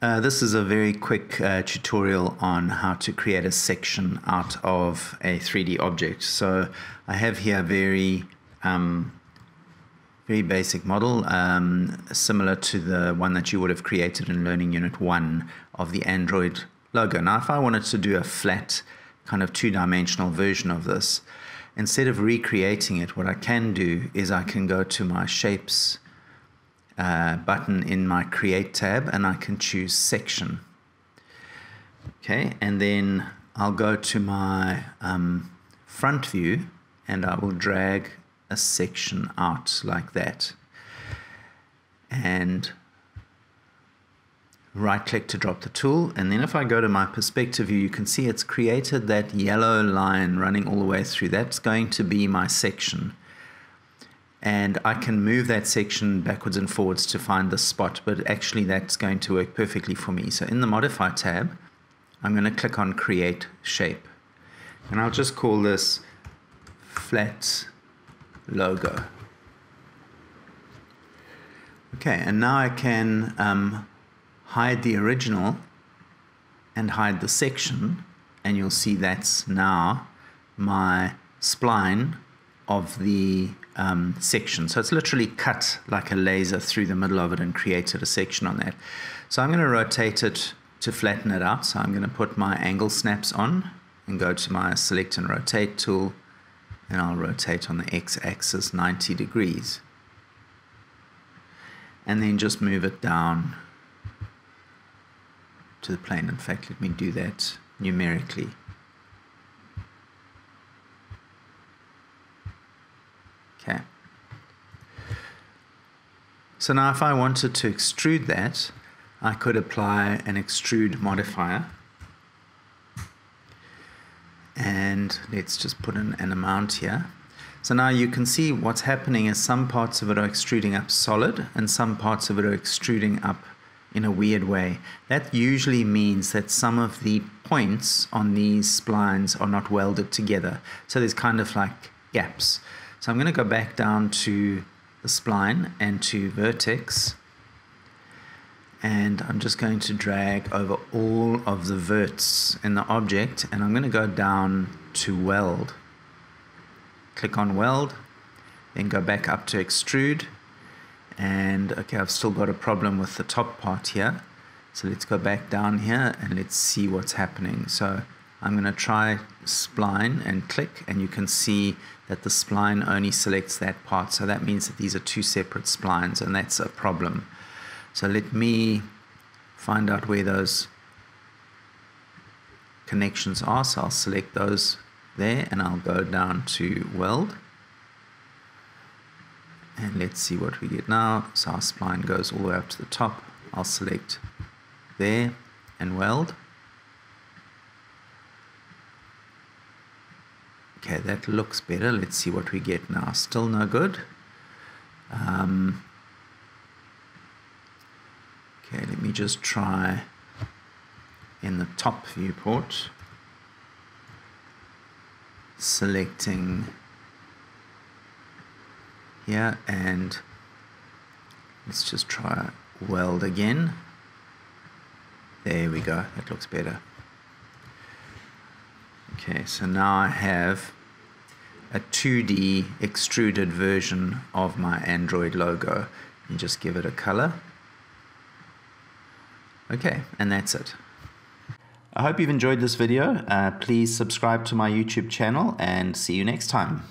Uh, this is a very quick uh, tutorial on how to create a section out of a 3D object. So I have here a very, um, very basic model, um, similar to the one that you would have created in Learning Unit 1 of the Android logo. Now, if I wanted to do a flat kind of two-dimensional version of this, instead of recreating it, what I can do is I can go to my Shapes uh, button in my create tab and I can choose section. Okay, and then I'll go to my um, front view and I will drag a section out like that. And right click to drop the tool. And then if I go to my perspective view, you can see it's created that yellow line running all the way through. That's going to be my section and I can move that section backwards and forwards to find the spot, but actually that's going to work perfectly for me. So in the Modify tab, I'm going to click on Create Shape, and I'll just call this Flat Logo. Okay, and now I can um, hide the original and hide the section, and you'll see that's now my spline of the um, section. So it's literally cut like a laser through the middle of it and created a section on that. So I'm going to rotate it to flatten it out. So I'm going to put my angle snaps on and go to my select and rotate tool and I'll rotate on the x-axis 90 degrees and then just move it down to the plane. In fact, let me do that numerically. Okay. So now if I wanted to extrude that, I could apply an extrude modifier. And let's just put in an amount here. So now you can see what's happening is some parts of it are extruding up solid and some parts of it are extruding up in a weird way. That usually means that some of the points on these splines are not welded together. So there's kind of like gaps. So I'm going to go back down to the spline and to vertex and I'm just going to drag over all of the verts in the object and I'm going to go down to weld. Click on weld, then go back up to extrude and okay I've still got a problem with the top part here so let's go back down here and let's see what's happening. So I'm going to try spline and click and you can see that the spline only selects that part. So that means that these are two separate splines and that's a problem. So let me find out where those connections are. So I'll select those there and I'll go down to weld. And let's see what we get now. So our spline goes all the way up to the top. I'll select there and weld. Okay, that looks better. Let's see what we get now. Still no good. Um, okay, let me just try in the top viewport, selecting here and let's just try weld again. There we go, that looks better. Okay, so now I have a 2D extruded version of my Android logo. You just give it a color. Okay, and that's it. I hope you've enjoyed this video. Uh, please subscribe to my YouTube channel and see you next time.